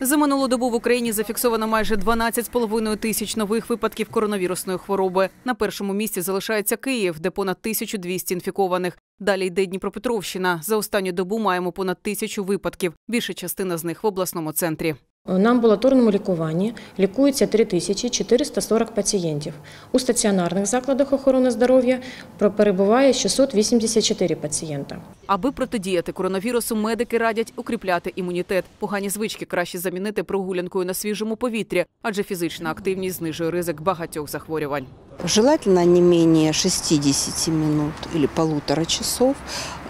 За минулу добу в Україні зафіксовано майже 12,5 тисяч нових випадків коронавірусної хвороби. На першому місці залишається Київ, де понад 1200 інфікованих. Далі йде Дніпропетровщина. За останню добу маємо понад тисячу випадків. Більша частина з них в обласному центрі. На амбулаторному лікуванні лікується 3440 пацієнтів. У стаціонарних закладах охорони здоров'я перебуває 684 пацієнта. Аби протидіяти коронавірусу, медики радять укріпляти імунітет. Погані звички краще замінити прогулянкою на свіжому повітрі, адже фізична активність знижує ризик багатьох захворювань. Желательно не менее 60 минут или полутора часов,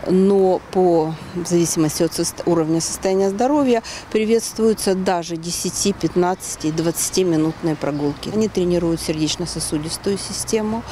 но по в зависимости от уровня состояния здоровья приветствуются даже 10, 15 и 20 минутные прогулки. Они тренируют сердечно-сосудистую систему,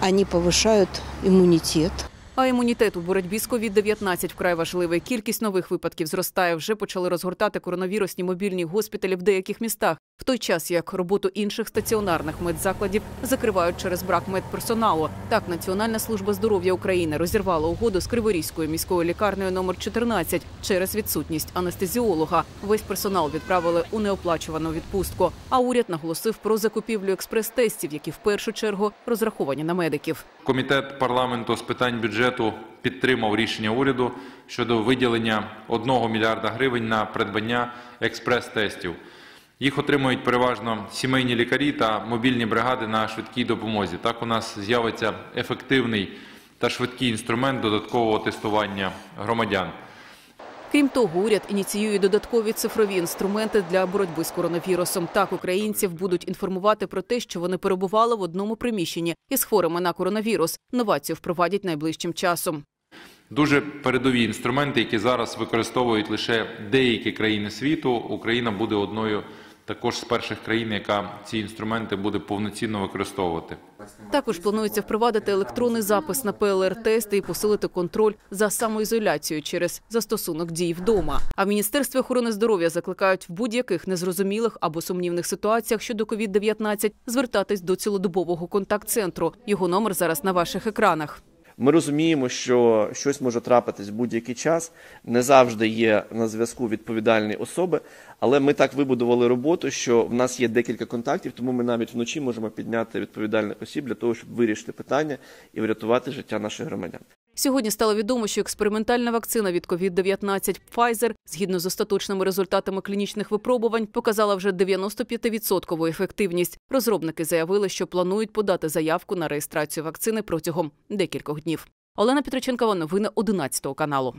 они повышают иммунитет. А імунітет у боротьбі з COVID-19 вкрай важливий. Кількість нових випадків зростає. Вже почали розгортати коронавірусні мобільні госпіталі в деяких містах. В той час як роботу інших стаціонарних медзакладів закривають через брак медперсоналу. Так, Національна служба здоров'я України розірвала угоду з Криворізькою міською лікарнею номер 14 через відсутність анестезіолога. Весь персонал відправили у неоплачувану відпустку. А уряд наголосив про закупівлю експрес-тестів, які в першу чергу розраховані на медиків. Комітет парламенту з питань бюджету підтримав рішення уряду щодо виділення 1 мільярда гривень на придбання експрес-тестів. Їх отримують переважно сімейні лікарі та мобільні бригади на швидкій допомозі. Так у нас з'явиться ефективний та швидкий інструмент додаткового тестування громадян. Крім того, уряд ініціює додаткові цифрові інструменти для боротьби з коронавірусом. Так українців будуть інформувати про те, що вони перебували в одному приміщенні із хворими на коронавірус. Новацію впровадять найближчим часом. Дуже передові інструменти, які зараз використовують лише деякі країни світу. Україна буде одною також з перших країн, яка ці інструменти буде повноцінно використовувати. Також планується впровадити електронний запис на ПЛР-тести і посилити контроль за самоізоляцією через застосунок дій вдома. А в міністерстві охорони здоров'я закликають в будь-яких незрозумілих або сумнівних ситуаціях щодо COVID-19 звертатись до цілодобового контакт-центру. Його номер зараз на ваших екранах. Ми розуміємо, що щось може трапитись в будь-який час. Не завжди є на зв'язку відповідальні особи, але ми так вибудували роботу, що в нас є декілька контактів, тому ми навіть вночі можемо підняти відповідальних осіб для того, щоб вирішити питання і врятувати життя наших громадян. Сьогодні стало відомо, що експериментальна вакцина від COVID-19 Pfizer, згідно з остаточними результатами клінічних випробувань, показала вже 95% ефективність. Розробники заявили, що планують подати заявку на реєстрацію вакцини протягом декількох днів. Олена Петриченкова, новини 11 каналу.